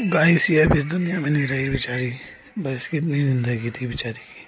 Guys, ये अब इस दुनिया में नहीं रही बेचारी। बस कितनी ज़िंदगी थी बेचारी की।